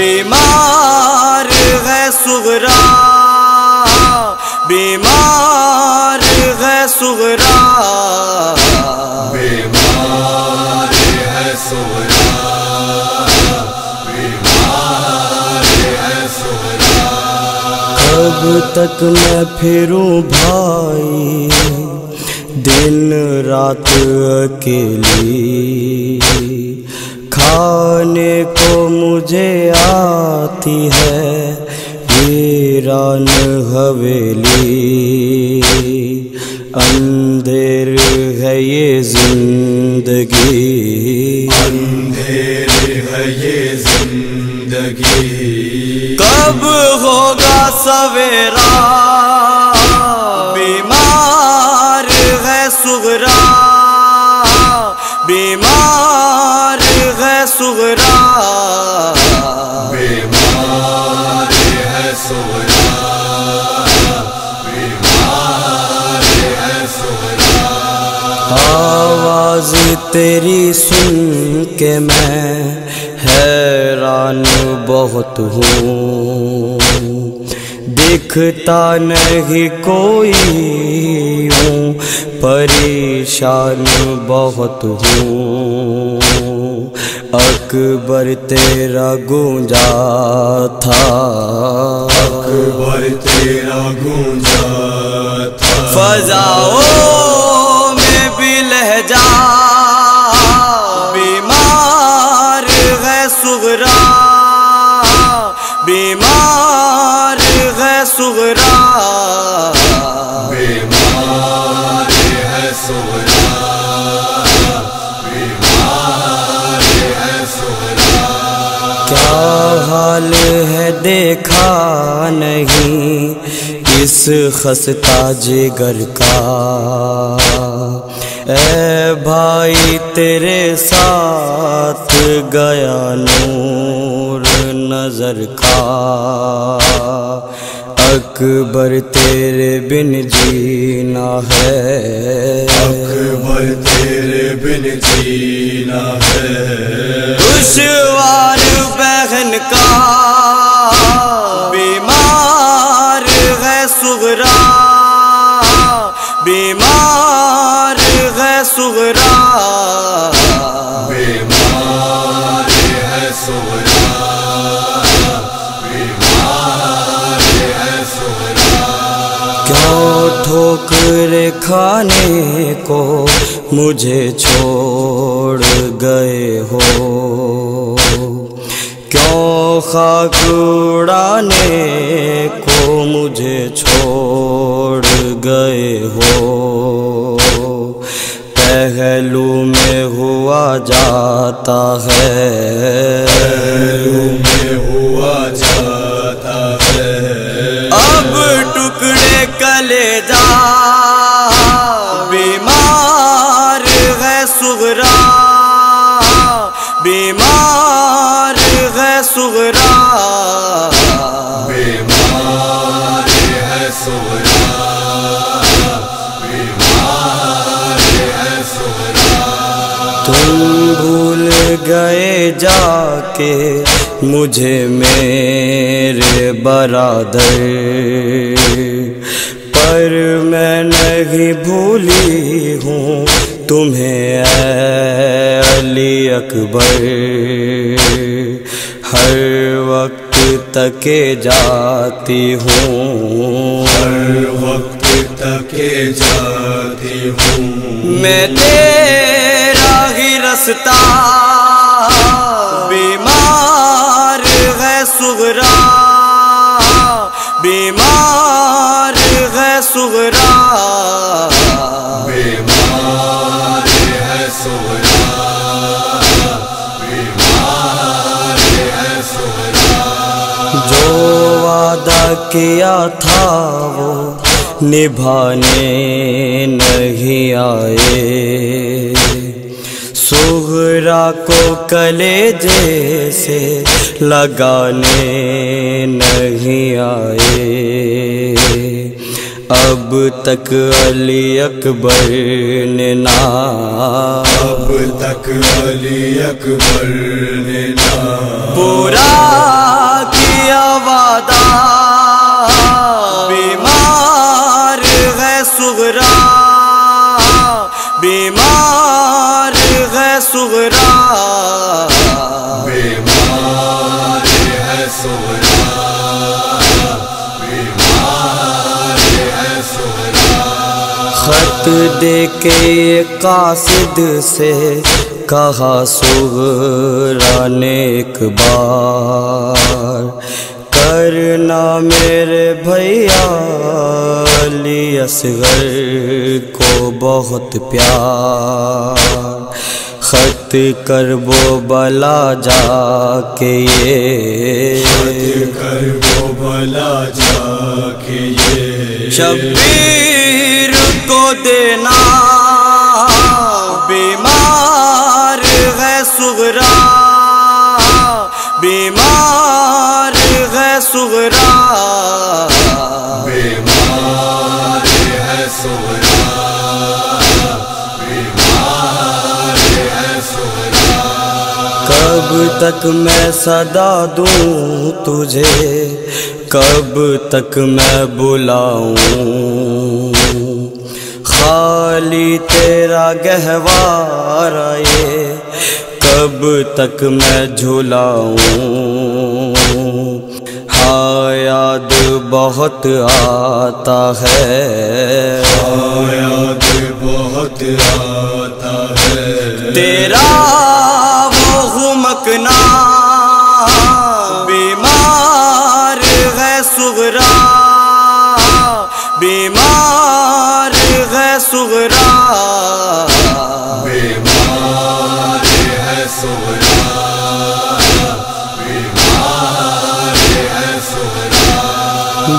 बीमार है सुगरा बीमार है सुगरा। बीमार है बीमार है सोरा कब तक मैं फिरूं भाई दिन रात अकेली। खाने को मुझे आती है वीरान हवेली। अंधेर है ये ज़िंदगी। अंधेर है ये ज़िंदगी। कब होगा सवेरा? बीमार है सुगरा। बीमार है बीमार है सोरा। बीमार है सोरा। आवाज़ तेरी सुन के मैं हैरान बहुत हूँ। दिखता नहीं कोई हूँ परेशान बहुत हूँ। अकबर तेरा गूंजा था। अकबर तेरा गूंजा था। फजाओ में भी लहजा बीमार है सुगरा। बीमार है सुगरा। हाल है देखा नहीं इस खस्ता जिगर का। ए भाई तेरे साथ गया नूर नज़र का। अकबर तेरे बिन जीना है। अकबर तेरे बिन जीना है। दुश्वार क्यों ठोकर खाने को मुझे छोड़ गए हो? क्यों खाक उड़ाने को मुझे छोड़ गए हो? पहलू में हुआ जाता है। में हुआ जाता है। अब टुकड़े कले जा तुम भूल गए जाके मुझे मेरे बरादर। पर मैं नहीं भूली हूँ तुम्हें अली अकबर। हर वक्त तके जाती हूँ। हर वक्त तके जाती हूँ। मैं तेरा रास्ता। बीमार है सुगरा। बीमार है सुगरा। जो वादा किया था वो निभाने नहीं आए। सुहरा को कलेजे से लगाने नहीं आए। अब तक अली अकबर ने ना अब तक अली अकबर ने ना पूरा खत दे के कासिद से कहा सुगरा ने एक बार करना मेरे भैया अली असगर को बहुत प्यार। खत करबो बला जाके ये। करबो बला जा जाके ये। शबीर को देना कब तक मैं सदा दूँ तुझे? कब तक मैं बुलाऊं? खाली तेरा गहवारा ये कब तक मैं झुलाऊं? हाँ याद बहुत आता है। हाँ याद बहुत आता है। तेरा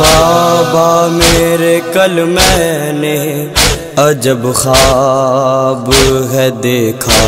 बाबा मेरे कल मैंने अजब ख्वाब है देखा।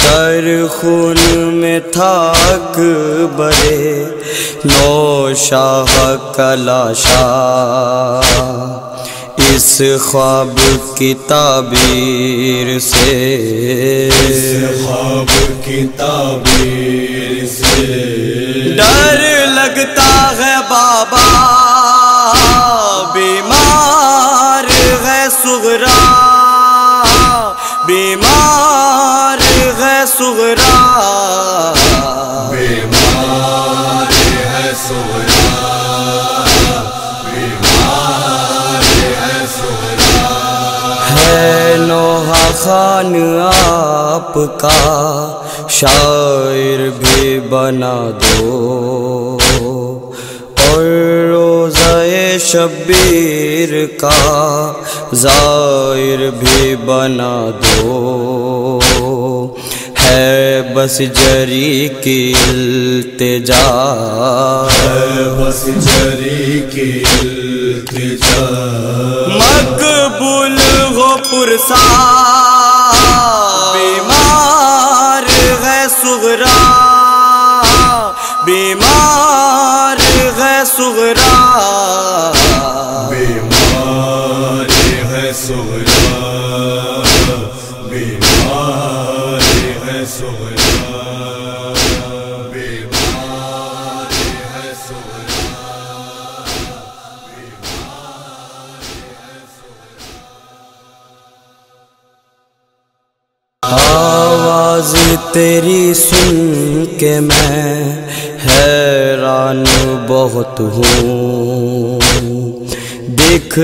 कर खून में थक बरे नौ शाह कलाशा इस ख्वाब की ताबीर से। ख्वाब की ताबीर से डर लगता है बाबा। खान आपका शायर भी बना दो। और रोज़ाए शब्बीर का जायर भी बना दो। है बस जरी की इल्तिजा। बस जरी की इल्तिजा। मकबूल हो पुरसा बीमार है सुगरा। बीमार है सोहरा बीमार है बीमार है सोहरा आवाज़ तेरी सुन के मैं हैरान बहुत हूँ। दिख